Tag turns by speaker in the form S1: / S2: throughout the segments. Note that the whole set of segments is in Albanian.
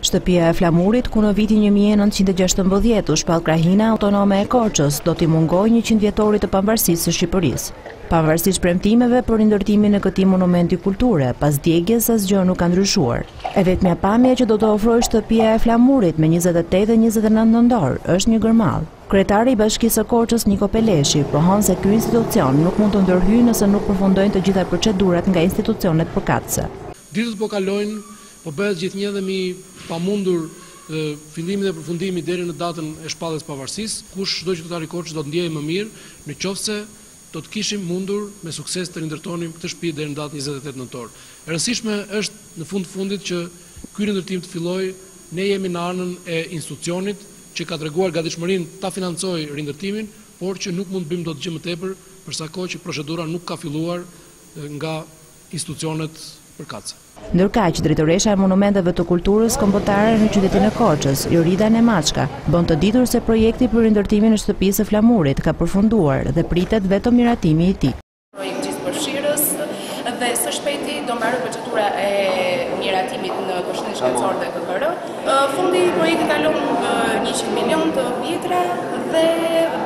S1: Shtëpia e Flamurit, ku në vitin 1916 u shpall krahina autonome e Korçës, do t'i mungojë 100 vjetorit të pavarësisë së Shqipërisë. Pavarësisht premtimeve për rindërtimin e këtij monumenti kulture, pas djegjes asgjë nuk ka ndryshuar. E vetmja pamje që do të ofrojë shtëpia e Flamurit më 28 dhe 29 nëntor, është një gërmadhë. Kryetari i Bashkisë së Korçës, Niko Peleshi, pohon se ky institucion nuk mund të ndërhyjë nëse nuk përfundojnë të gjitha procedurat nga institucionet përkatëse.
S2: Ditët po kalojnë, po bëhet gjithnjë dhe më i pamundur fillimi dhe përfundimi deri në datën e Shpalljes së Pavarësisë, ku çdo qytetar i Korçës do të ndjehej më mirë në qoftë se do të kishim mundur me sukses të rindërtonim këtë shtëpi deri në datën njëzet e tetë nëntor. E rëndësishme është në fund të fundit që ky rindërtim të fillojë, ne jemi në anën e institucionit që ka treguar gatishmërinë ta financojë rindërtimin, por që nuk mund të bëjmë dot gjë më tepër për sa kohë që procedura nuk ka filluar nga institucionet përkatëse.
S1: Ndërkaq, drejtoresha e Monumenteve të Kulturës Kombëtare në qytetin e Korçës, Jorida Nemaçka, bën të ditur se projekti për rindërtimin e shtëpisë së Flamurit ka përfunduar dhe pritet vetëm miratimi i tij.
S3: projekt gjithëpërfshirës dhe së shpejti do marrë procedura e miratimit në Këshillin Shkencor dhe KKR. Fondi i projektit kalon njëqind milionë të vjetra dhe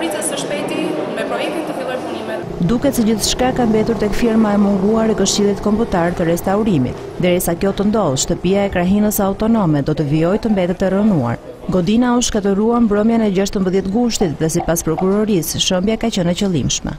S3: pritet së shpejti me projektin të fillojë punimet.
S1: Duket se gjithçka ka mbetur tek firma e munguar e Këshillit Kombëtar të Restaurimit. Derisa kjo të ndodhë, shtëpia e krahinës autonome do të vijojë të mbetet e rrënuar. Godina u shkatërrua mbrëmjen e gjashtëmbëdhjetë gushtit dhe sipas prokurorisë, shembja ka qenë e qëllimshme.